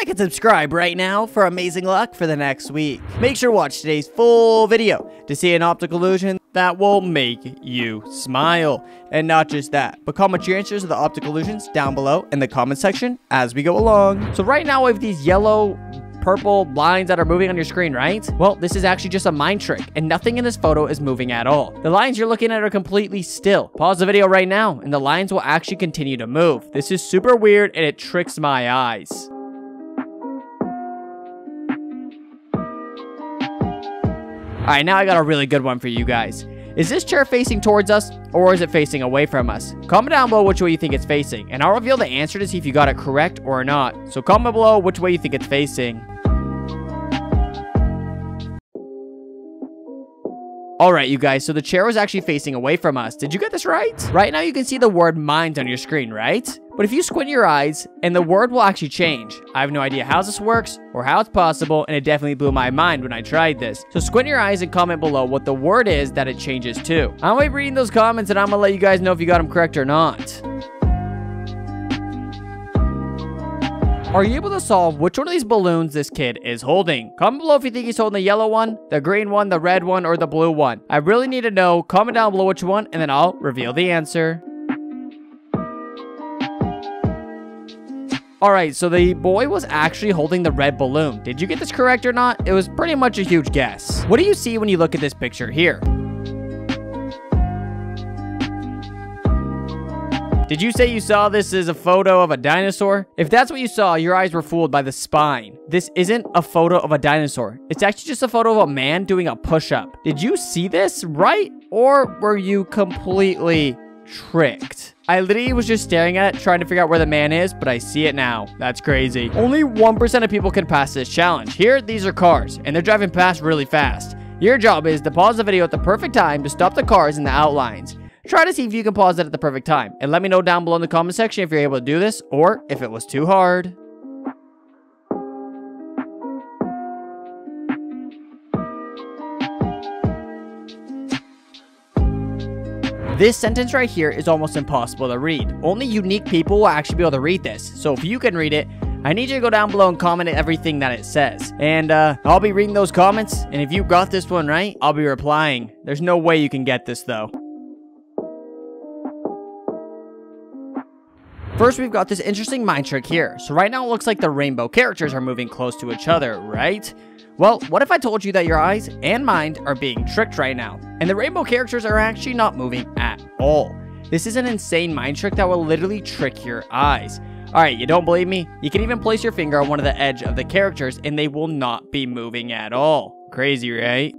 Like and subscribe right now for amazing luck for the next week. Make sure to watch today's full video to see an optical illusion that will make you smile. And not just that, but comment your answers to the optical illusions down below in the comment section as we go along. So right now we have these yellow purple lines that are moving on your screen, right? Well, this is actually just a mind trick, and nothing in this photo is moving at all. The lines you're looking at are completely still. Pause the video right now, and the lines will actually continue to move. This is super weird, and it tricks my eyes. Alright, now I got a really good one for you guys. Is this chair facing towards us, or is it facing away from us? Comment down below which way you think it's facing, and I'll reveal the answer to see if you got it correct or not. So comment below which way you think it's facing. Alright, you guys, so the chair was actually facing away from us. Did you get this right? Right now you can see the word mind on your screen, right? But if you squint your eyes, and the word will actually change. I have no idea how this works, or how it's possible, and it definitely blew my mind when I tried this. So squint your eyes and comment below what the word is that it changes to. I'm gonna be reading those comments, and I'm gonna let you guys know if you got them correct or not. Are you able to solve which one of these balloons this kid is holding? Comment below if you think he's holding the yellow one, the green one, the red one, or the blue one. I really need to know. Comment down below which one, and then I'll reveal the answer. Alright, so the boy was actually holding the red balloon. Did you get this correct or not? It was pretty much a huge guess. What do you see when you look at this picture here? Did you say you saw this as a photo of a dinosaur? If that's what you saw, your eyes were fooled by the spine. This isn't a photo of a dinosaur. It's actually just a photo of a man doing a push-up. Did you see this right? Or were you completely tricked? I literally was just staring at it, trying to figure out where the man is, but I see it now. That's crazy. Only 1% of people can pass this challenge. Here, these are cars, and they're driving past really fast. Your job is to pause the video at the perfect time to stop the cars in the outlines. Try to see if you can pause it at the perfect time. And let me know down below in the comment section if you're able to do this or if it was too hard. This sentence right here is almost impossible to read. Only unique people will actually be able to read this. So if you can read it, I need you to go down below and comment everything that it says. And uh, I'll be reading those comments. And if you got this one right, I'll be replying. There's no way you can get this though. First, we've got this interesting mind trick here. So right now it looks like the rainbow characters are moving close to each other, right? Well, what if I told you that your eyes and mind are being tricked right now? And the rainbow characters are actually not moving at all. This is an insane mind trick that will literally trick your eyes. Alright, you don't believe me? You can even place your finger on one of the edge of the characters and they will not be moving at all. Crazy, right?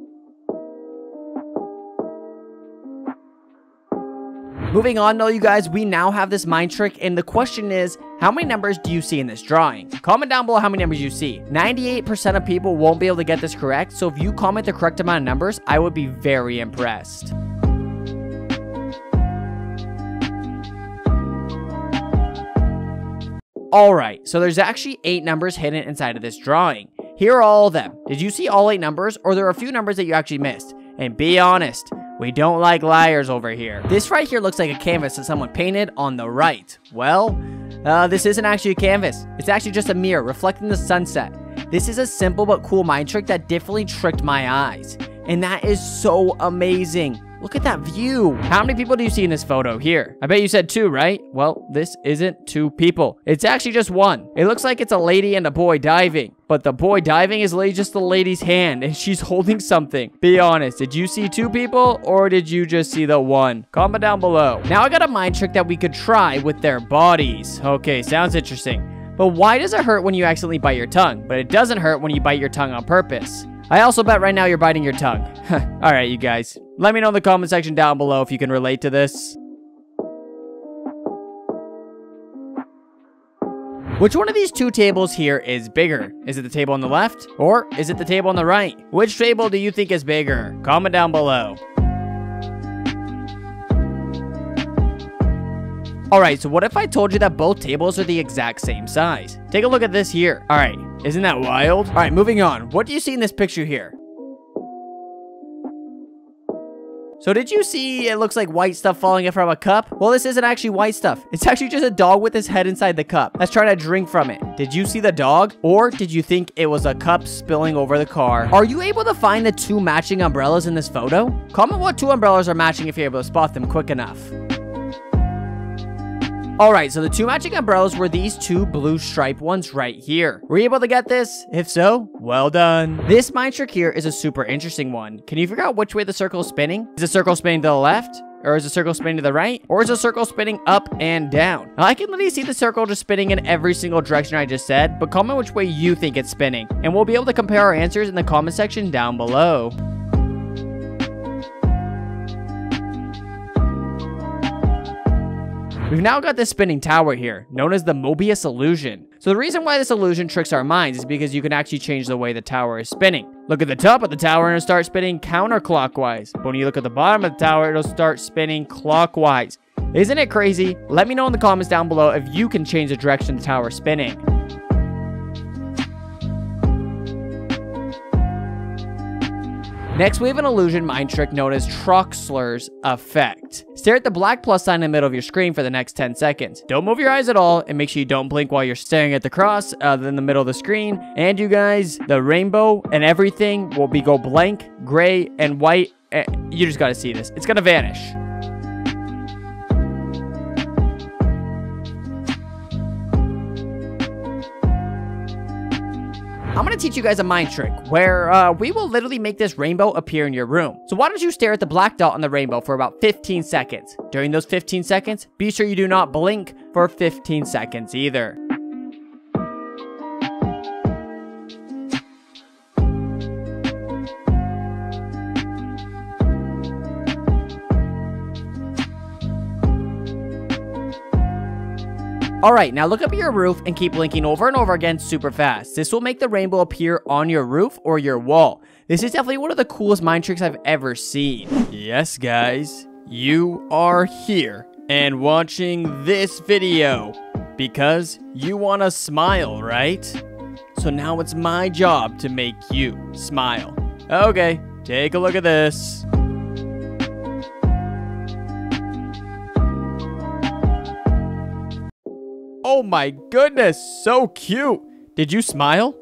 Moving on though, you guys, we now have this mind trick, and the question is, how many numbers do you see in this drawing? Comment down below how many numbers you see. 98% of people won't be able to get this correct, so if you comment the correct amount of numbers, I would be very impressed. Alright, so there's actually 8 numbers hidden inside of this drawing. Here are all of them. Did you see all 8 numbers, or there are a few numbers that you actually missed? And be honest, we don't like liars over here. This right here looks like a canvas that someone painted on the right. Well, uh, this isn't actually a canvas. It's actually just a mirror reflecting the sunset. This is a simple but cool mind trick that definitely tricked my eyes. And that is so amazing. Look at that view. How many people do you see in this photo here? I bet you said two, right? Well, this isn't two people. It's actually just one. It looks like it's a lady and a boy diving. But the boy diving is just the lady's hand and she's holding something. Be honest, did you see two people or did you just see the one? Comment down below. Now I got a mind trick that we could try with their bodies. Okay, sounds interesting. But why does it hurt when you accidentally bite your tongue? But it doesn't hurt when you bite your tongue on purpose. I also bet right now you're biting your tongue. Alright, you guys. Let me know in the comment section down below if you can relate to this. Which one of these two tables here is bigger? Is it the table on the left? Or is it the table on the right? Which table do you think is bigger? Comment down below. Alright, so what if I told you that both tables are the exact same size? Take a look at this here. Alright, isn't that wild? Alright, moving on. What do you see in this picture here? So did you see it looks like white stuff falling from a cup? Well, this isn't actually white stuff. It's actually just a dog with his head inside the cup that's trying to drink from it. Did you see the dog? Or did you think it was a cup spilling over the car? Are you able to find the two matching umbrellas in this photo? Comment what two umbrellas are matching if you're able to spot them quick enough. Alright, so the two matching umbrellas were these two blue stripe ones right here. Were you able to get this? If so, well done. This mind trick here is a super interesting one. Can you figure out which way the circle is spinning? Is the circle spinning to the left? Or is the circle spinning to the right? Or is the circle spinning up and down? Now, I can literally see the circle just spinning in every single direction I just said, but comment which way you think it's spinning. And we'll be able to compare our answers in the comment section down below. We've now got this spinning tower here, known as the Mobius illusion. So the reason why this illusion tricks our minds is because you can actually change the way the tower is spinning. Look at the top of the tower and it'll start spinning counterclockwise. But when you look at the bottom of the tower, it'll start spinning clockwise. Isn't it crazy? Let me know in the comments down below if you can change the direction the tower is spinning. Next, we have an illusion mind trick known as Troxler's effect. Stare at the black plus sign in the middle of your screen for the next 10 seconds. Don't move your eyes at all, and make sure you don't blink while you're staring at the cross other than the middle of the screen. And you guys, the rainbow and everything will be go blank, gray, and white. You just gotta see this. It's gonna vanish. I'm gonna teach you guys a mind trick where uh, we will literally make this rainbow appear in your room. So why don't you stare at the black dot on the rainbow for about 15 seconds. During those 15 seconds, be sure you do not blink for 15 seconds either. Alright, now look up your roof and keep blinking over and over again super fast. This will make the rainbow appear on your roof or your wall. This is definitely one of the coolest mind tricks I've ever seen. Yes, guys, you are here and watching this video because you want to smile, right? So now it's my job to make you smile. Okay, take a look at this. Oh my goodness, so cute. Did you smile?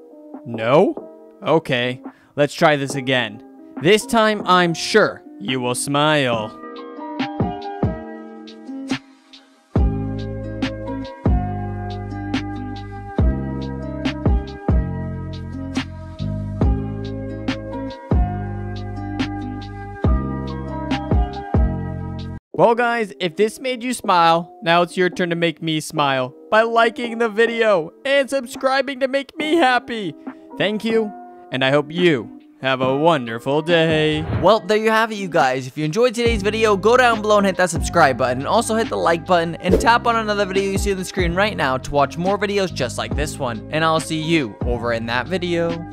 No? Okay, let's try this again. This time I'm sure you will smile. Well guys, if this made you smile, now it's your turn to make me smile by liking the video and subscribing to make me happy. Thank you, and I hope you have a wonderful day. Well, there you have it, you guys. If you enjoyed today's video, go down below and hit that subscribe button, and also hit the like button, and tap on another video you see on the screen right now to watch more videos just like this one. And I'll see you over in that video.